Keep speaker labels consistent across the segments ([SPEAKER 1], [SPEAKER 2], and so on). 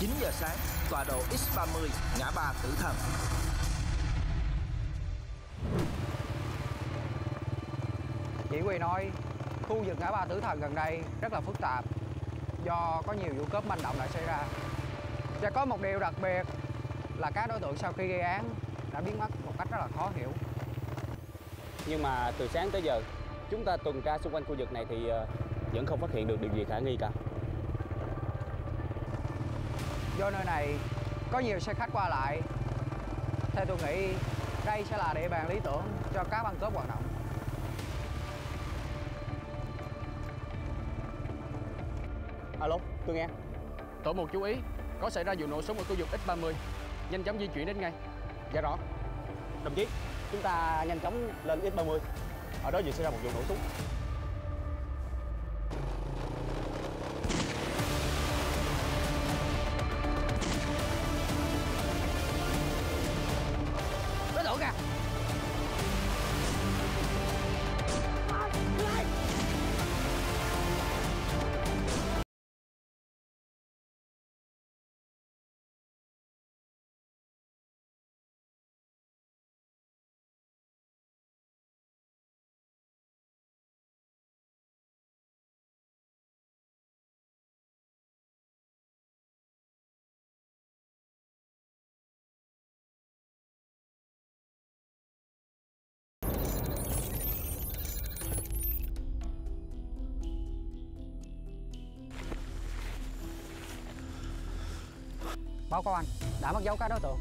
[SPEAKER 1] 9 giờ sáng, tọa độ X30, ngã ba Tử Thần.
[SPEAKER 2] Chỉ huy nói khu vực ngã ba Tử Thần gần đây rất là phức tạp do có nhiều vụ cướp manh động đã xảy ra. Và có một điều đặc biệt là các đối tượng sau khi gây án đã biến mất một cách rất là khó hiểu.
[SPEAKER 3] Nhưng mà từ sáng tới giờ chúng ta tuần tra xung quanh khu vực này thì ờ, vẫn không phát hiện được điều gì khả nghi cả.
[SPEAKER 2] Do nơi này có nhiều xe khách qua lại. Theo tôi nghĩ đây sẽ là địa bàn lý tưởng cho các băng cướp hoạt động.
[SPEAKER 3] Alo, tôi nghe.
[SPEAKER 4] Tổ một chú ý, có xảy ra vụ nổ súng ở khu vực X30. Nhanh chóng di chuyển đến ngay.
[SPEAKER 3] Dạ rõ. Đồng chí, chúng ta nhanh chóng lên X30. Ở đó vừa xảy ra một vụ nổ súng.
[SPEAKER 2] Báo cáo anh, đã mất dấu các đối tượng.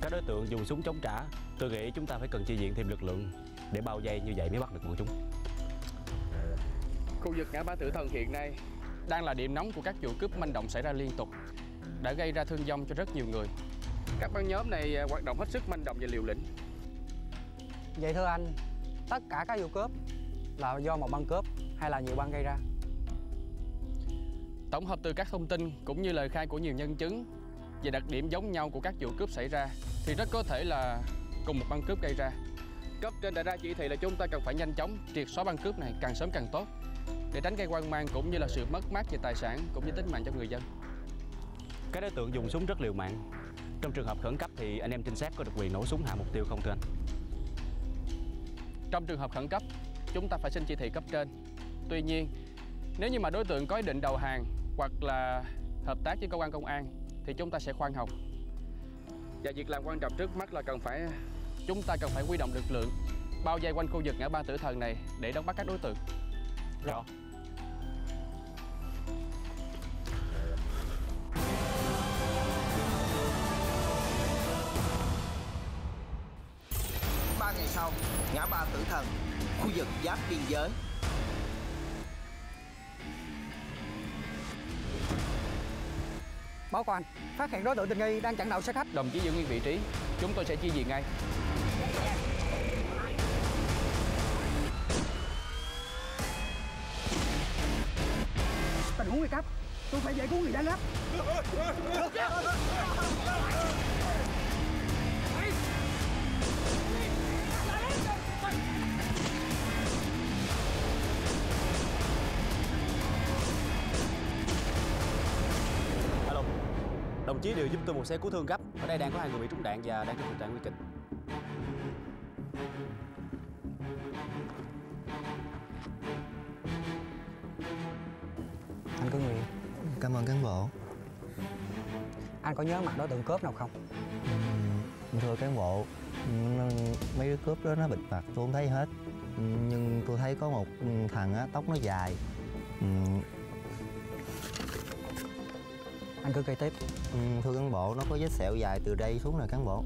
[SPEAKER 3] Các đối tượng dùng súng chống trả. Tôi nghĩ chúng ta phải cần chi viện thêm lực lượng để bao vây như vậy mới bắt được bọn chúng.
[SPEAKER 4] Khu vực ngã ba Tử Thần hiện nay đang là điểm nóng của các vụ cướp manh động xảy ra liên tục, đã gây ra thương vong cho rất nhiều người. Các băng nhóm này à, hoạt động hết sức manh động và liều lĩnh.
[SPEAKER 2] Vậy thưa anh, tất cả các vụ cướp là do một băng cướp hay là nhiều băng gây ra?
[SPEAKER 4] Tổng hợp từ các thông tin cũng như lời khai của nhiều nhân chứng về đặc điểm giống nhau của các vụ cướp xảy ra thì rất có thể là cùng một băng cướp gây ra. Cấp trên đã ra chỉ thị là chúng ta cần phải nhanh chóng triệt xóa băng cướp này càng sớm càng tốt để tránh gây hoang mang cũng như là sự mất mát về tài sản cũng như tính mạng cho người dân.
[SPEAKER 3] Các đối tượng dùng súng rất liều mạng. Trong trường hợp khẩn cấp thì anh em trinh sát có được quyền nổ súng hạ mục tiêu không thưa anh?
[SPEAKER 4] Trong trường hợp khẩn cấp, chúng ta phải xin chỉ thị cấp trên. Tuy nhiên, nếu như mà đối tượng có ý định đầu hàng hoặc là hợp tác với cơ quan công an thì chúng ta sẽ khoan hồng. Và việc làm quan trọng trước mắt là cần phải chúng ta cần phải huy động lực lượng bao vây quanh khu vực ngã ba tử thần này để đón bắt các đối tượng.
[SPEAKER 3] Rõ.
[SPEAKER 1] Ba ngày sau, ngã ba Tử Thần, khu vực giáp biên giới.
[SPEAKER 2] Cáo anh, phát hiện đối tượng tình nghi đang chặn đầu xe khách.
[SPEAKER 4] Đồng chí giữ nguyên vị trí, chúng tôi sẽ chi viện ngay.
[SPEAKER 2] Tình huống nguy cấp, tôi phải giải cứu người đang gấp.
[SPEAKER 3] Đồng chí điều giúp tôi một xe cứu thương gấp. Ở đây đang có hai người bị trúng đạn và đang trong tình trạng nguy kịch.
[SPEAKER 2] Anh cứ nguyện,
[SPEAKER 5] Cảm ơn cán bộ.
[SPEAKER 2] anh có nhớ mặt đối tượng cướp nào không?
[SPEAKER 5] Ừm, Thưa cán bộ, ừm, mấy đứa cướp đó nó bịt mặt tôi không thấy hết. Ừm, Nhưng tôi thấy có một thằng á, tóc nó dài.
[SPEAKER 2] Anh cứ kể tiếp.
[SPEAKER 5] ừm, Thưa cán bộ, nó có vết sẹo dài từ đây xuống nè cán bộ.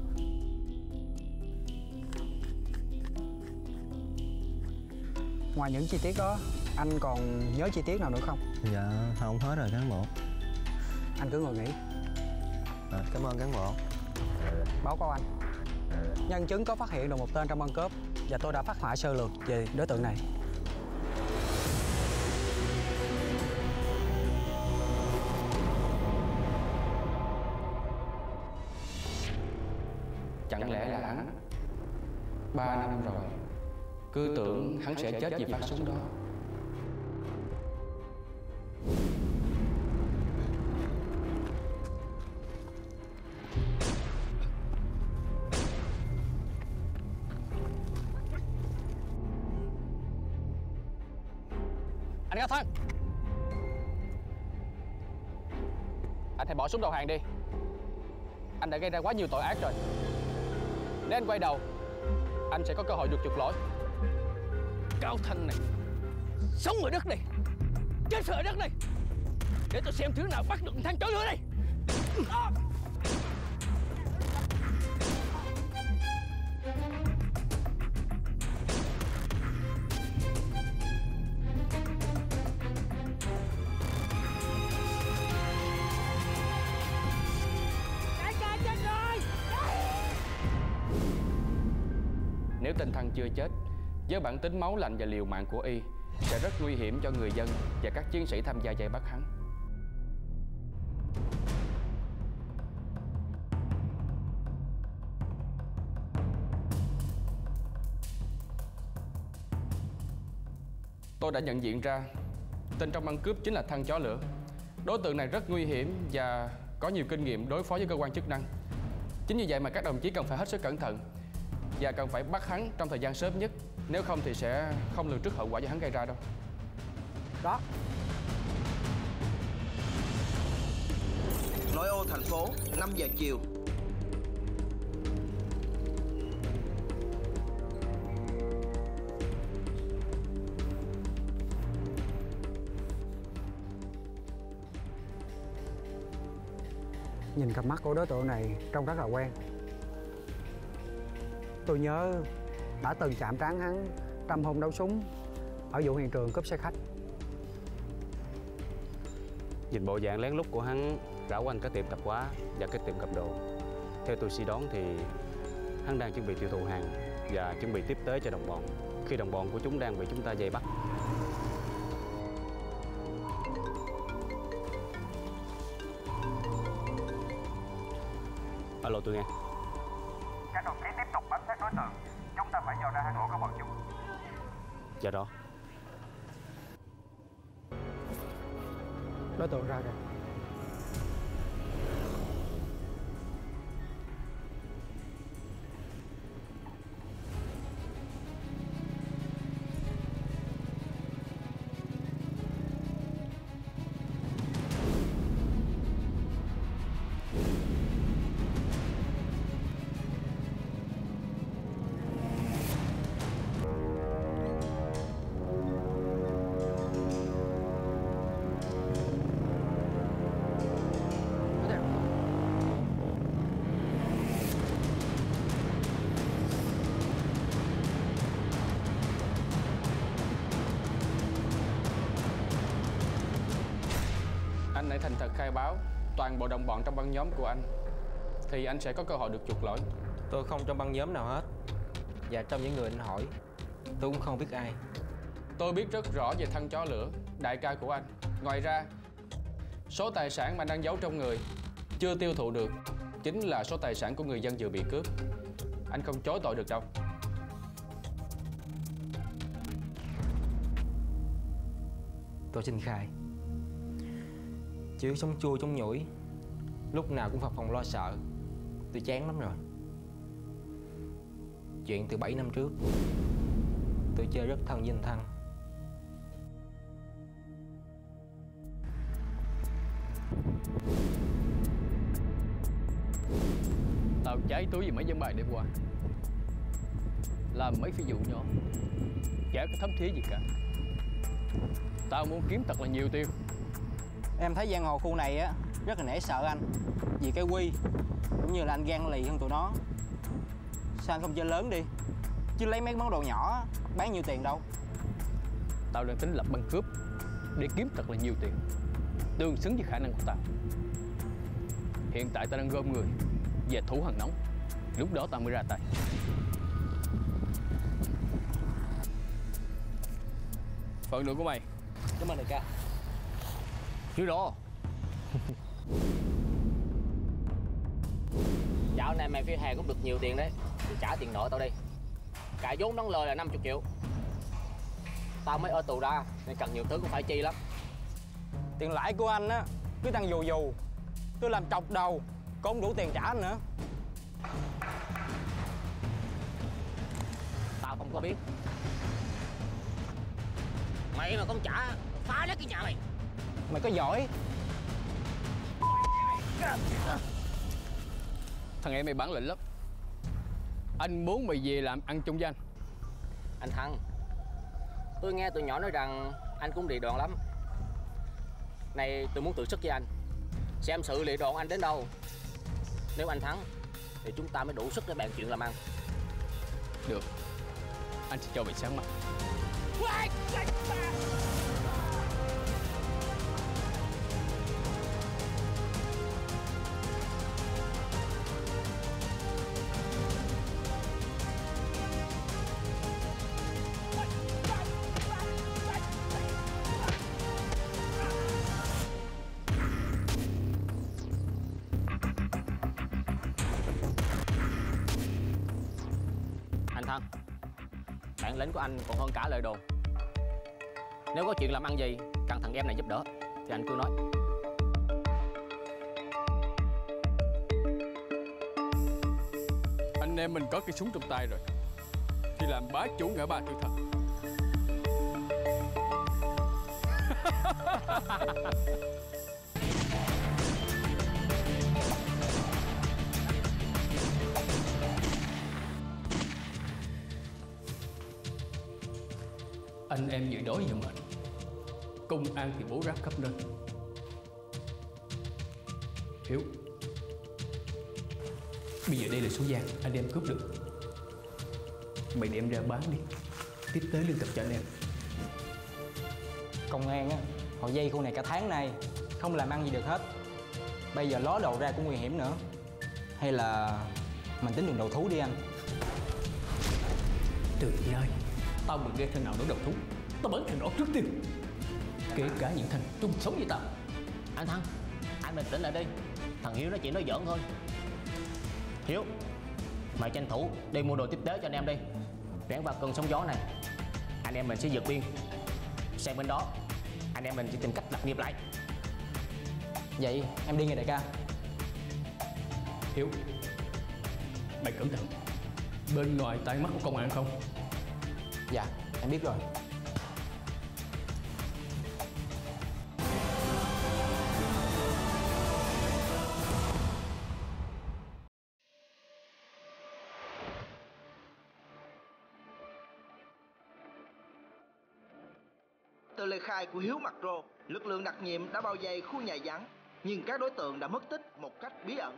[SPEAKER 2] Ngoài những chi tiết đó, anh còn nhớ chi tiết nào nữa không?
[SPEAKER 5] Dạ, không hết rồi cán bộ.
[SPEAKER 2] Anh cứ ngồi nghỉ.
[SPEAKER 5] À, cảm ơn cán bộ.
[SPEAKER 2] Báo cáo anh. Nhân chứng có phát hiện được một tên trong băng cướp và tôi đã phát họa sơ lược về đối tượng này.
[SPEAKER 4] chẳng lẽ là hắn? Ba năm rồi, cứ tưởng hắn sẽ chết vì phát súng đó. Anh Cao Thân Anh hãy bỏ súng đầu hàng đi. Anh đã gây ra quá nhiều tội ác rồi. Nếu anh quay đầu, Anh sẽ có cơ hội được chuộc lỗi.
[SPEAKER 6] Cao Thanh này, Sống ở đất này, Chết ở đất này. Để tôi xem thứ nào bắt được thằng chó lửa à!
[SPEAKER 4] Nếu tên Thăng chưa chết, Với bản tính máu lạnh và liều mạng của y, Sẽ rất nguy hiểm cho người dân Và các chiến sĩ tham gia dây bắt hắn Tôi đã nhận diện ra, Tên trong băng cướp chính là Thăng Chó Lửa. Đối tượng này rất nguy hiểm Và có nhiều kinh nghiệm đối phó với cơ quan chức năng. Chính vì vậy mà các đồng chí cần phải hết sức cẩn thận và cần phải bắt hắn trong thời gian sớm nhất. Nếu không thì sẽ không lường trước hậu quả do hắn gây ra đâu.
[SPEAKER 2] Đó.
[SPEAKER 1] Nội ô thành phố 5 giờ chiều.
[SPEAKER 2] Nhìn cặp mắt của đối tượng này trông rất là quen Tôi nhớ đã từng chạm trán hắn trong hôn đấu súng ở vụ hiện trường cướp xe khách
[SPEAKER 3] Nhìn bộ dạng lén lút của hắn rảo quanh cái tiệm tạp hóa và cái tiệm cầm đồ. Theo tôi suy đoán thì hắn đang chuẩn bị tiêu thụ hàng và chuẩn bị tiếp tế cho đồng bọn, khi đồng bọn của chúng đang bị chúng ta dây bắt. Alo, tôi nghe. Dạ đó.
[SPEAKER 2] Đối tượng ra rồi
[SPEAKER 4] Anh hãy thành thật khai báo toàn bộ đồng bọn trong băng nhóm của anh Thì anh sẽ có cơ hội được chuộc lỗi.
[SPEAKER 7] Tôi không trong băng nhóm nào hết Và trong những người anh hỏi Tôi cũng không biết ai.
[SPEAKER 4] Tôi biết rất rõ về thân chó lửa Đại ca của anh. Ngoài ra Số tài sản mà anh đang giấu trong người Chưa tiêu thụ được Chính là số tài sản của người dân vừa bị cướp. Anh không chối tội được đâu.
[SPEAKER 7] Tôi xin khai Chứ sống chua, sống nhủi. Lúc nào cũng phập phòng lo sợ. Tôi chán lắm rồi. Chuyện từ 7 năm trước, Tôi chơi rất thân với anh Thăng.
[SPEAKER 6] Tao cháy túi vì mấy dân bài đêm qua. Làm mấy phi vụ nhỏ. Chả có thấm thía gì cả. Tao muốn kiếm thật là nhiều tiêu.
[SPEAKER 8] Em thấy giang hồ khu này á rất là nể sợ anh. Vì cái quy Cũng như là anh gan lì hơn tụi nó. Sao anh không chơi lớn đi? Chứ lấy mấy món đồ nhỏ bán nhiêu tiền đâu.
[SPEAKER 6] Tao đang tính lập băng cướp Để kiếm thật là nhiều tiền. Tương xứng với khả năng của tao. Hiện tại tao đang gom người Về thủ hàng nóng. Lúc đó tao mới ra tay. Phần lượng của mày.
[SPEAKER 8] Cảm ơn đại ca
[SPEAKER 6] Chứ rõ
[SPEAKER 8] Dạo này mày phi hè cũng được nhiều tiền đấy. Thì trả tiền nợ tao đi. Cả vốn đóng lời là 50 triệu. Tao mới ở tù ra Nên cần nhiều thứ cũng phải chi lắm. Tiền lãi của anh á Cứ tăng dù dù. Tôi làm chọc đầu Cũng không đủ tiền trả anh nữa. Tao không có biết. Mày mà không trả phá lấy cái nhà mày
[SPEAKER 2] Mày có giỏi.
[SPEAKER 6] Thằng em mày bản lĩnh lắm. Anh muốn mày về làm ăn chung với anh
[SPEAKER 8] Anh Thăng Tôi nghe tụi nhỏ nói rằng anh cũng lì đòn lắm. Này tôi muốn tự sức với anh Xem sự lì đòn anh đến đâu. Nếu anh thắng Thì chúng ta mới đủ sức để bàn chuyện làm ăn.
[SPEAKER 6] Được. Anh sẽ cho mày sáng mắt.
[SPEAKER 8] Anh lính của anh còn hơn cả lời đồn. Nếu có chuyện làm ăn gì, Cần thằng em này giúp đỡ, Thì anh cứ nói.
[SPEAKER 6] Anh em mình có cây súng trong tay rồi. Thì làm bá chủ ngã ba tử thật. Anh em dự đói giờ mệt. Công an thì bố ráp khắp nơi. Hiếu. Bây giờ đây là số vàng anh em cướp được. Mày đem ra bán đi. Tiếp tế lương thực cho anh em.
[SPEAKER 2] Công an á Họ dây khu này cả tháng nay Không làm ăn gì được hết. Bây giờ ló đầu ra cũng nguy hiểm nữa. Hay là Mình tính đường đầu thú đi anh?
[SPEAKER 6] Từ nay Tao mà nghe thằng nào nói đầu thú. Tao bắn thằng đó trước tiên. Kể cả những thằng chung sống với tao.
[SPEAKER 8] Anh Thăng Anh bình tĩnh lại đi. Thằng Hiếu nó chỉ nói giỡn thôi. Hiếu Mày tranh thủ đi mua đồ tiếp tế cho anh em đi. Rẽ vào cơn sóng gió này. Anh em mình sẽ vượt biên. Sang bên đó Anh em mình sẽ tìm cách lập nghiệp lại.
[SPEAKER 2] Vậy em đi nghe đại ca.
[SPEAKER 6] Hiếu Mày cẩn thận. Bên ngoài tai mắt của công an không
[SPEAKER 2] Dạ em biết rồi
[SPEAKER 1] Từ lời khai của Hiếu Mặt Rô, lực lượng đặc nhiệm đã bao vây khu nhà vắng, nhưng các đối tượng đã mất tích một cách bí ẩn.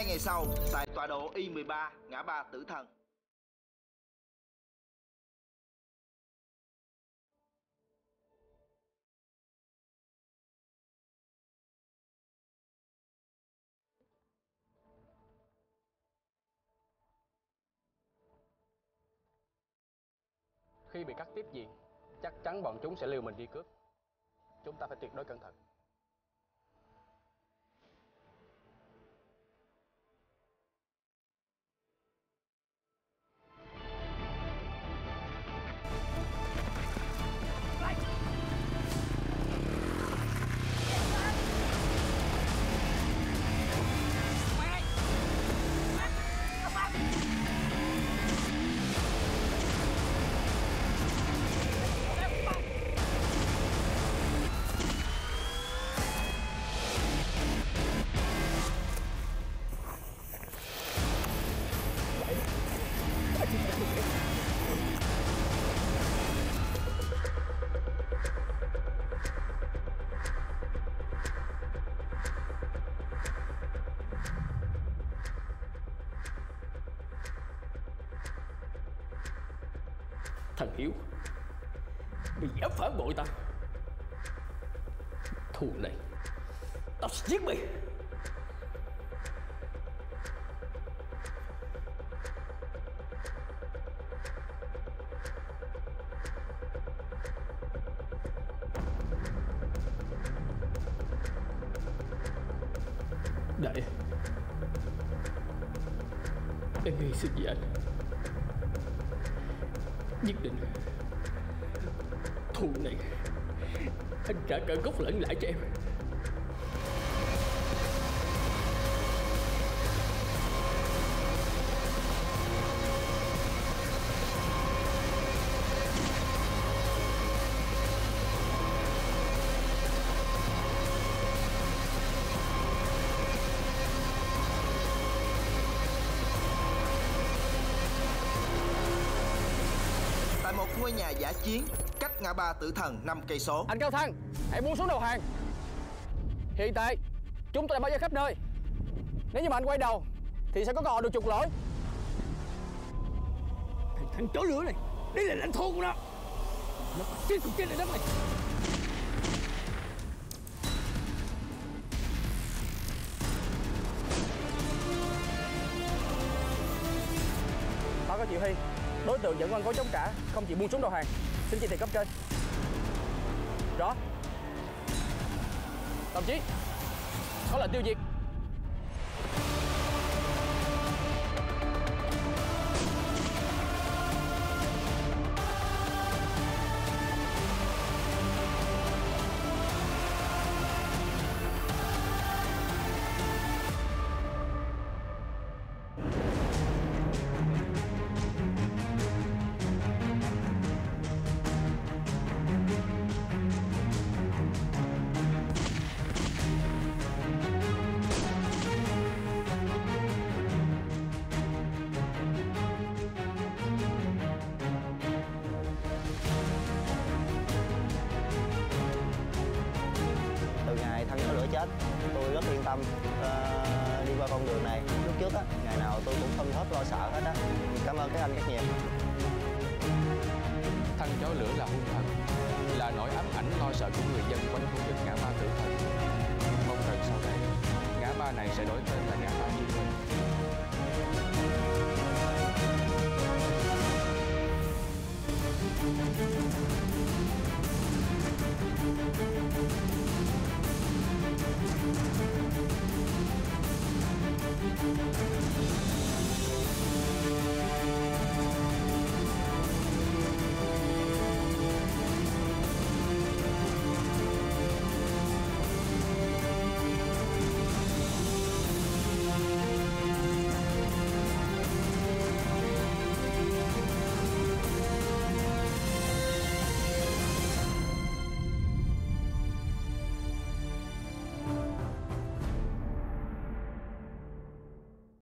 [SPEAKER 1] Hai ngày sau, tại tọa độ Y13, ngã ba Tử Thần.
[SPEAKER 4] Khi bị cắt tiếp diện Chắc chắn bọn chúng sẽ liều mình đi cướp Chúng ta phải tuyệt đối cẩn thận
[SPEAKER 6] Thằng Hiếu. Mày dám phản bội ta. Thù này Tao sẽ giết mày. Đại Em hy sinh vì anh? Nhất định Thù này. Anh trả cả gốc lẫn lãi cho em.
[SPEAKER 1] Ngôi nhà giả chiến cách ngã ba tử thần 5 cây số.
[SPEAKER 4] Anh Cao Thăng Hãy buông xuống đầu hàng. Hiện tại Chúng tôi đã bao vây khắp nơi. Nếu như mà anh quay đầu Thì sẽ có cơ hội được trục lỗi.
[SPEAKER 6] Thằng, thằng chó lửa này Đây là lãnh thổ của nó. Nó chết cũng chết ở đất này
[SPEAKER 4] Báo cáo chỉ huy Đối tượng dẫn quan cố chống trả, Không chịu buông xuống đầu hàng. Xin chỉ thị cấp trên. Rõ. Đồng chí Có lệnh tiêu diệt.
[SPEAKER 5] Chết. Tôi rất yên tâm uh, đi qua con đường này. Lúc trước á ngày nào tôi cũng không hết lo sợ hết á. Cảm ơn các anh rất nhiều.
[SPEAKER 9] Thân chó lửa là hung thần Là nỗi ám ảnh lo sợ của người dân quanh khu vực ngã ba tử thần. Mong rằng sau này Ngã ba này sẽ đổi tên